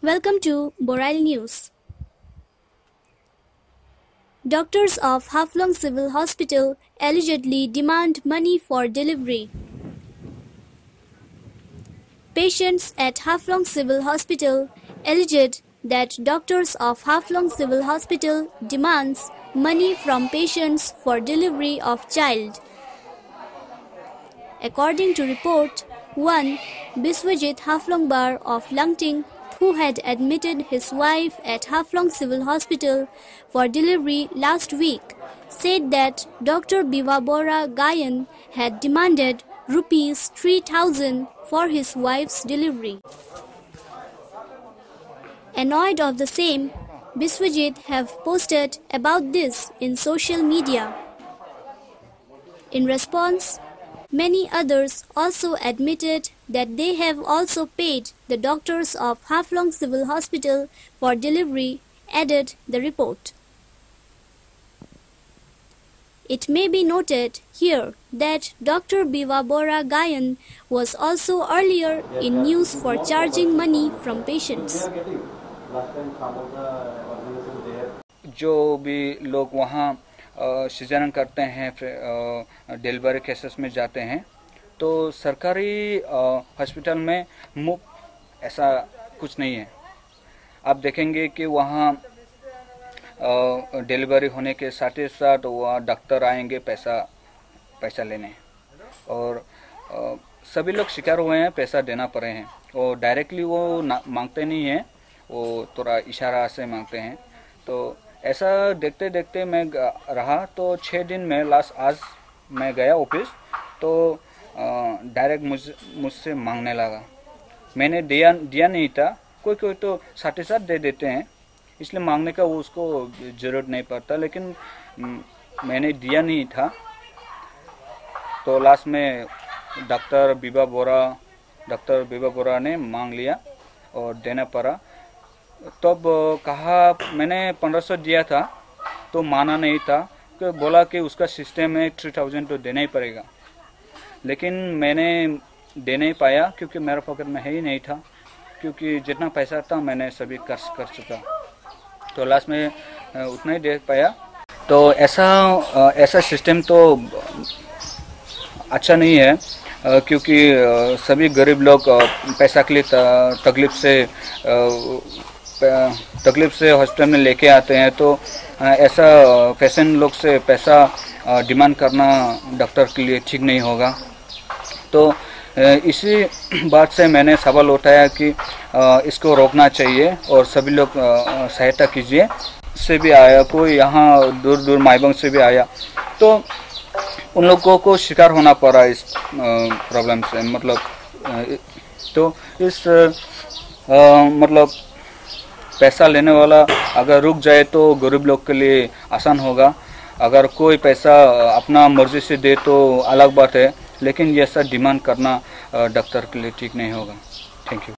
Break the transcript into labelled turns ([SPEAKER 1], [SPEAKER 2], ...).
[SPEAKER 1] Welcome to Boral News. Doctors of Haflong Civil Hospital allegedly demand money for delivery. Patients at Haflong Civil Hospital alleged that doctors of Haflong Civil Hospital demands money from patients for delivery of child. According to report, one Biswajit Haflongbar of Langting who had admitted his wife at Haflong Civil Hospital for delivery last week, said that Dr. Bivabora Gayan had demanded rupees 3000 for his wife's delivery. Annoyed of the same, Biswajit have posted about this in social media. In response, Many others also admitted that they have also paid the doctors of Haflong Civil Hospital for delivery, added the report. It may be noted here that Dr. Bivabora Gayan was also earlier in news for charging money from patients.
[SPEAKER 2] जो भी लोग वहाँ season करते हैं delivery cases में जाते हैं। तो सरकारी हॉस्पिटल में मुफ़्त ऐसा कुछ नहीं है। आप देखेंगे कि वहाँ डिलीवरी होने के साथ ही साथ वहाँ डॉक्टर आएँगे पैसा पैसा लेने। और आ, सभी लोग शिकार हुए हैं पैसा देना पड़े हैं। और डायरेक्टली वो मांगते नहीं हैं वो थोड़ा इशारा से मांगते हैं। तो ऐसा देखते देखते मैं रहा तो छः दिन में लास्ट आज मैं गया ऑफ़िस तो डायरेक्ट मुझ, मुझसे मांगने लगा। मैंने दिया दिया नहीं था। कोई कोई तो साथ ही साथ दे देते हैं, इसलिए मांगने का वो उसको ज़रूरत नहीं पड़ता, लेकिन मैंने दिया नहीं था। तो लास्ट में डॉक्टर बीबा बोरा, डॉक्टर बीबा बोरा ने मांग लिया और देना पड़ा। तब कहा, मैंने पंद्रह सौ दिया था तो माना नहीं था कि बोला कि उसका सिस्टम है थ्री थाउज़ेंड तो देना ही पड़ेगा। लेकिन मैंने दे नहीं पाया, क्योंकि मेरा पॉकेट में है ही नहीं था, क्योंकि जितना पैसा था मैंने सभी खर्च कर चुका। तो लास्ट में उतना ही दे पाया। तो ऐसा ऐसा सिस्टम तो अच्छा नहीं है क्योंकि सभी गरीब लोग पैसा के लिए तकलीफ़ से तकलीफ़ से हॉस्पिटल में लेके आते हैं तो ऐसा पेशेंट लोग से पैसा डिमांड करना डॉक्टर के लिए ठीक नहीं होगा। तो इसी बात से मैंने सवाल उठाया कि इसको रोकना चाहिए और सभी लोग सहायता कीजिए। से भी आया कोई यहाँ दूर दूर माइबंग से भी आया। तो उन लोगों को शिकार होना पड़ा इस प्रॉब्लम से मतलब तो इस आ, मतलब पैसा लेने वाला अगर रुक जाए तो गरीब लोग के लिए आसान होगा। अगर कोई पैसा अपना मर्ज़ी से दे तो अलग बात है, लेकिन ऐसा डिमांड करना डॉक्टर के लिए ठीक नहीं होगा। Thank you.